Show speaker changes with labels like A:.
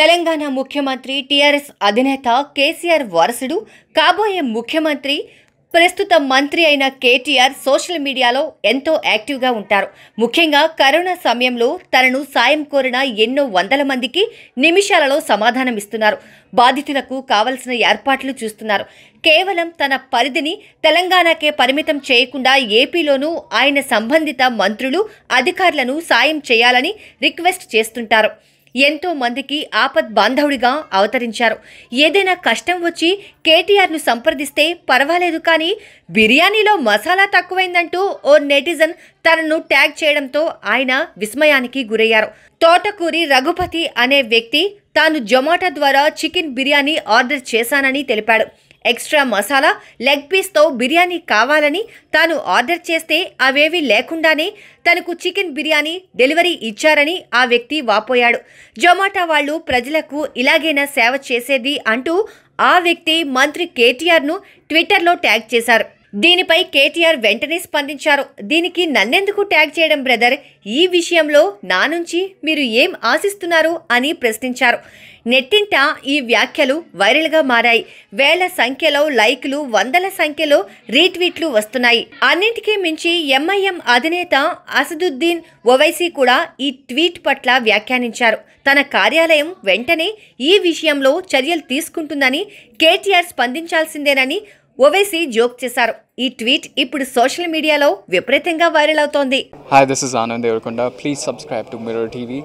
A: తెలంగాణ ముఖ్యమంత్రి టీఆర్ఎస్ అధినేత కేసీఆర్ వారసుడు కాబోయే ముఖ్యమంత్రి ప్రస్తుత మంత్రి అయిన కేటీఆర్ సోషల్ మీడియాలో ఎంతో యాక్టివ్గా ఉంటారు. ముఖ్యంగా కరోనా సమయంలో తనను సాయం కోరిన ఎన్నో వందల మందికి నిమిషాలలో సమాధానం ఇస్తున్నారు. బాధితులకు కావలసిన ఏర్పాట్లు చూస్తున్నారు. కేవలం తన పరిధిని తెలంగాణకే పరిమితం చేయకుండా ఏపీలోనూ ఆయన సంబంధిత మంత్రులు అధికారులను సాయం చేయాలని రిక్వెస్ట్ చేస్తుంటారు. ఎంతో మందికి ఆపద్ బాంధవుడిగా అవతరించారు. ఏదైనా కష్టం వచ్చి కేటీఆర్ను సంప్రదిస్తే పర్వాలేదు కానీ బిర్యానీలో మసాలా తక్కువైందంటూ ఓ నెటిజన్ తనను ట్యాగ్ చేయడంతో ఆయన విస్మయానికి గురయ్యారు. తోటకూరి రఘుపతి అనే వ్యక్తి తాను జొమాటో ద్వారా చికెన్ బిర్యానీ ఆర్డర్ చేశానని తెలిపాడు. ఎక్స్ట్రా మసాలా లెగ్ పీస్తో బిర్యానీ కావాలని తాను ఆర్డర్ చేస్తే అవేవి లేకుండానే తనకు చికెన్ బిర్యానీ డెలివరీ ఇచ్చారని ఆ వ్యక్తి వాపోయాడు. జొమాటో వాళ్ళు ప్రజలకు ఇలాగైనా సేవ చేసేది అంటూ ఆ వ్యక్తి మంత్రి కేటీఆర్ను ట్విట్టర్లో ట్యాగ్ చేశారు. దీనిపై కేటీఆర్ వెంటనే స్పందించారు. దీనికి నన్నెందుకు ట్యాగ్ చేయడం బ్రదర్? ఈ విషయంలో నా నుంచి మీరు ఏం ఆశిస్తున్నారు అని ప్రశ్నించారు. నెట్టింట ఈ వ్యాఖ్యలు వైరల్గా మారాయి. వేల సంఖ్యలో లైకులు వందల సంఖ్యలో రీట్వీట్లు వస్తున్నాయి. అన్నింటికీ మించి ఎంఐఎం అధినేత అసదుద్దీన్ ఓవైసీ కూడా ఈ ట్వీట్ పట్ల వ్యాఖ్యానించారు. తన కార్యాలయం వెంటనే ఈ విషయంలో చర్యలు తీసుకుంటుందని కేటీఆర్ స్పందించాల్సిందేనని ఓవైసీ జోక్ చేశారు. ఈ ట్వీట్ ఇప్పుడు సోషల్ మీడియాలో విపరీతంగా వైరల్ అవుతోంది.
B: Hi this please subscribe to Mirror TV